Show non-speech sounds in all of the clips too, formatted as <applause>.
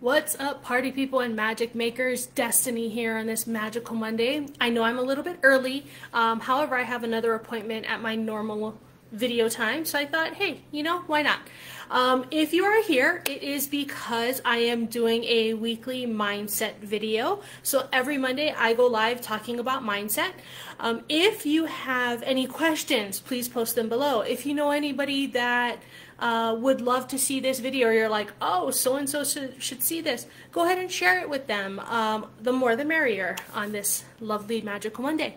What's up, party people and magic makers? Destiny here on this magical Monday. I know I'm a little bit early, um, however, I have another appointment at my normal video time, so I thought, hey, you know, why not? Um, if you are here, it is because I am doing a weekly mindset video. So every Monday I go live talking about mindset. Um, if you have any questions, please post them below. If you know anybody that uh, would love to see this video, or you're like, oh, so and so should see this, go ahead and share it with them. Um, the more the merrier on this lovely magical Monday.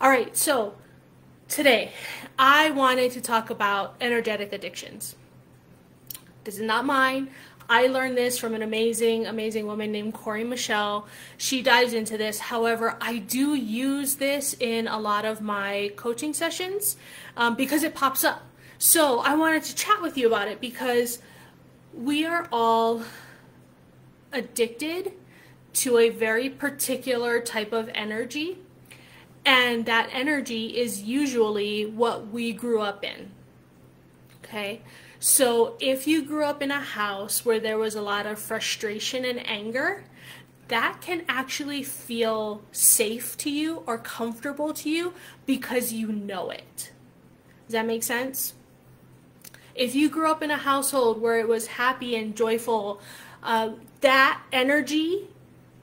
All right, so today I wanted to talk about energetic addictions. This is not mine. I learned this from an amazing, amazing woman named Corey Michelle. She dives into this. However, I do use this in a lot of my coaching sessions um, because it pops up. So I wanted to chat with you about it because we are all addicted to a very particular type of energy. And that energy is usually what we grew up in. Okay? So if you grew up in a house where there was a lot of frustration and anger, that can actually feel safe to you or comfortable to you because you know it. Does that make sense? If you grew up in a household where it was happy and joyful, uh, that energy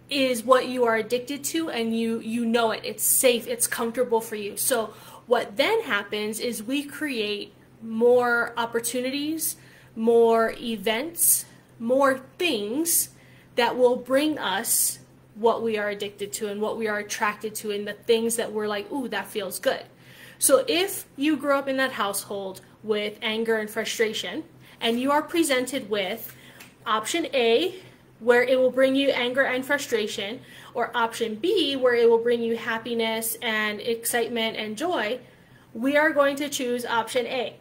is what you are addicted to and you you know it. It's safe. It's comfortable for you. So what then happens is we create more opportunities more events more things that will bring us what we are addicted to and what we are attracted to and the things that we're like ooh that feels good. So if you grew up in that household with anger and frustration, and you are presented with option A, where it will bring you anger and frustration, or option B, where it will bring you happiness and excitement and joy, we are going to choose option A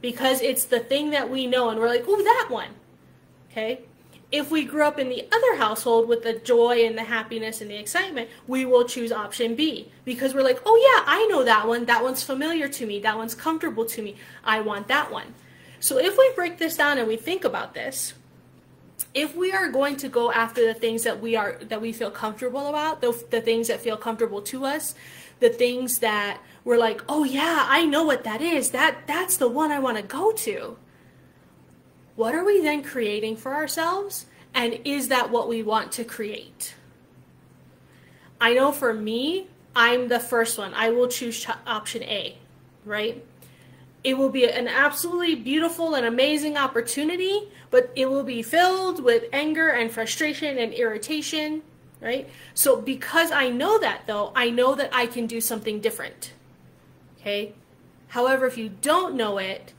because it's the thing that we know and we're like, oh, that one. Okay? If we grew up in the other household with the joy and the happiness and the excitement, we will choose option B because we're like, oh yeah, I know that one. That one's familiar to me. That one's comfortable to me. I want that one. So if we break this down and we think about this, if we are going to go after the things that we are that we feel comfortable about, the, the things that feel comfortable to us, the things that we're like, oh yeah, I know what that is. That that's the one I want to go to what are we then creating for ourselves? And is that what we want to create? I know for me, I'm the first one. I will choose option A, right? It will be an absolutely beautiful and amazing opportunity, but it will be filled with anger and frustration and irritation, right? So because I know that though, I know that I can do something different. Okay? However, if you don't know it,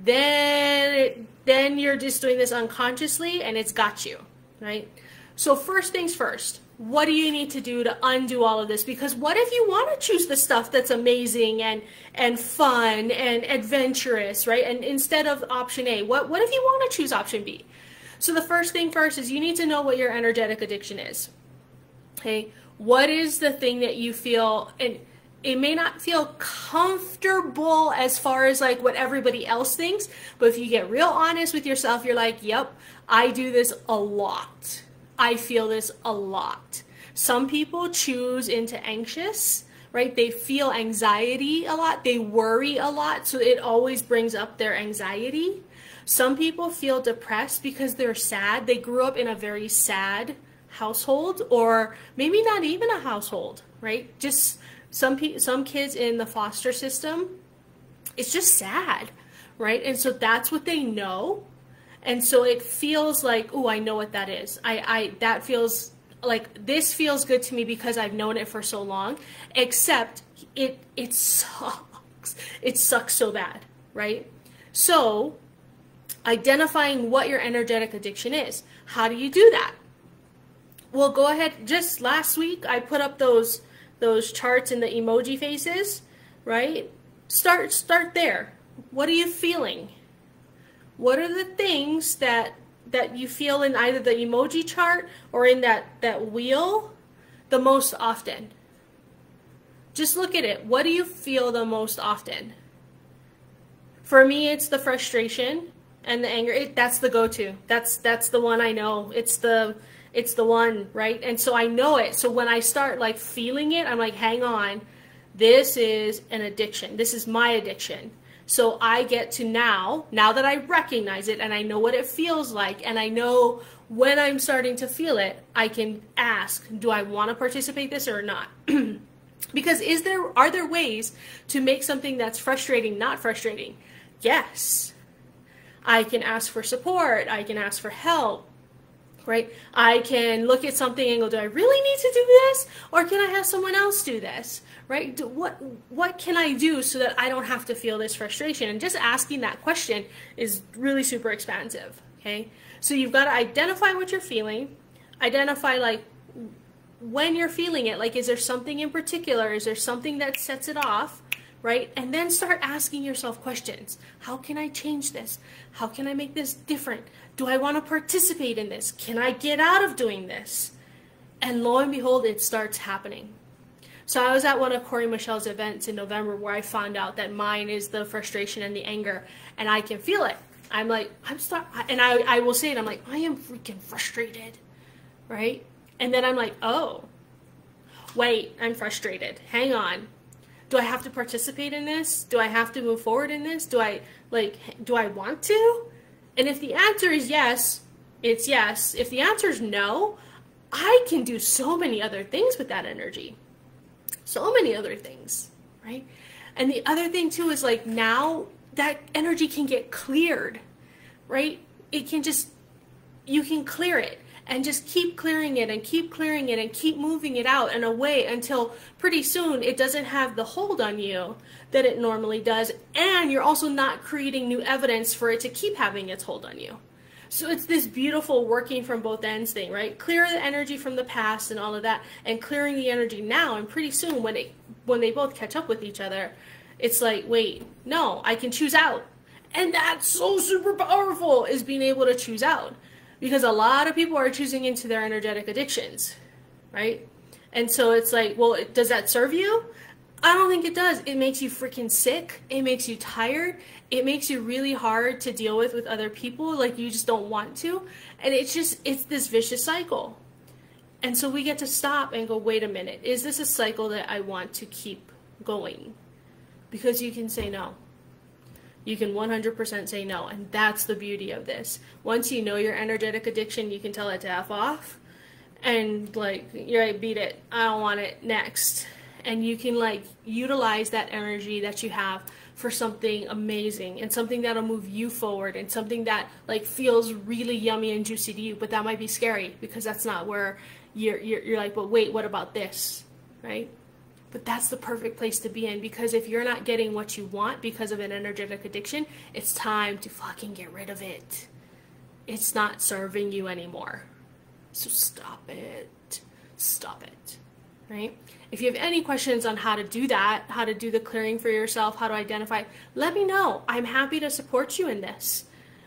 then it then you're just doing this unconsciously and it's got you, right? So first things first, what do you need to do to undo all of this? Because what if you want to choose the stuff that's amazing and and fun and adventurous, right? And instead of option A, what what if you want to choose option B? So the first thing first is you need to know what your energetic addiction is. Okay? What is the thing that you feel and it may not feel comfortable as far as like what everybody else thinks, but if you get real honest with yourself, you're like, yep, I do this a lot. I feel this a lot. Some people choose into anxious, right? They feel anxiety a lot, they worry a lot, so it always brings up their anxiety. Some people feel depressed because they're sad. They grew up in a very sad household, or maybe not even a household, right? Just some pe- some kids in the foster system, it's just sad, right? And so that's what they know. And so it feels like, oh, I know what that is. I, I that feels like this feels good to me because I've known it for so long. Except it it sucks. It sucks so bad, right? So identifying what your energetic addiction is. How do you do that? Well, go ahead. Just last week, I put up those those charts and the emoji faces, right? Start start there. What are you feeling? What are the things that that you feel in either the emoji chart or in that that wheel the most often? Just look at it. What do you feel the most often? For me, it's the frustration and the anger it, that's the go-to that's that's the one i know it's the it's the one right? And so i know it. So when i start like feeling it i'm like hang on. This is an addiction. This is my addiction. So i get to now now that i recognize it and i know what it feels like and i know when i'm starting to feel it i can ask do i want to participate this or not? <clears throat> Because is there are there ways to make something that's frustrating not frustrating? Yes. I can ask for support, I can ask for help, right? I can look at something and go, do I really need to do this? Or can I have someone else do this? Right? Do, what what can I do so that I don't have to feel this frustration? And just asking that question is really super expansive. Okay. So you've got to identify what you're feeling, identify like when you're feeling it, like is there something in particular? Is there something that sets it off? Right? And then start asking yourself questions. How can I change this? How can I make this different? Do I want to participate in this? Can I get out of doing this? And lo and behold, it starts happening. So I was at one of Corey Michelle's events in November where I found out that mine is the frustration and the anger, and I can feel it. I'm like, I'm start, and I, I will say it. I'm like, I am freaking frustrated, right? And then I'm like, oh, wait, I'm frustrated. Hang on do I have to participate in this? Do I have to move forward in this? Do I like do I want to? And if the answer is yes, it's yes. If the answer is no, I can do so many other things with that energy. So many other things, right? And the other thing too is like now that energy can get cleared, right? It can just you can clear it and just keep clearing it and keep clearing it and keep moving it out and away until pretty soon it doesn't have the hold on you that it normally does and you're also not creating new evidence for it to keep having its hold on you. So it's this beautiful working from both ends thing, right? Clear the energy from the past and all of that and clearing the energy now and pretty soon when it when they both catch up with each other, it's like, wait, no, I can choose out. And that's so super powerful is being able to choose out because a lot of people are choosing into their energetic addictions, right? And so it's like, well, does that serve you? I don't think it does. It makes you freaking sick. It makes you tired. It makes you really hard to deal with with other people. Like you just don't want to. And it's just, it's this vicious cycle. And so we get to stop and go, wait a minute. Is this a cycle that I want to keep going? Because you can say no you can 100% say no. And that's the beauty of this. Once you know your energetic addiction, you can tell it to F off. And like, you're right, beat it. I don't want it next. And you can like utilize that energy that you have for something amazing and something that'll move you forward and something that like feels really yummy and juicy to you, but that might be scary because that's not where you're, you're, you're like, but wait, what about this? Right? But that's the perfect place to be in because if you're not getting what you want because of an energetic addiction, it's time to fucking get rid of it. It's not serving you anymore. So stop it. Stop it. Right? If you have any questions on how to do that, how to do the clearing for yourself, how to identify, let me know. I'm happy to support you in this.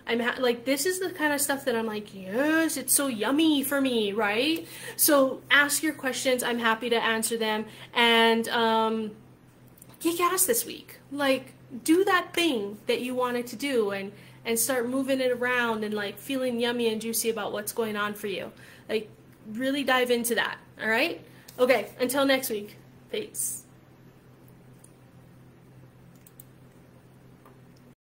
I'm like, this is the kind of stuff that I'm like, yes, it's so yummy for me, right? So ask your questions. I'm happy to answer them. And um, kick ass this week. Like, do that thing that you wanted to do and, and start moving it around and like feeling yummy and juicy about what's going on for you. Like, really dive into that, all right? Okay, until next week. Peace.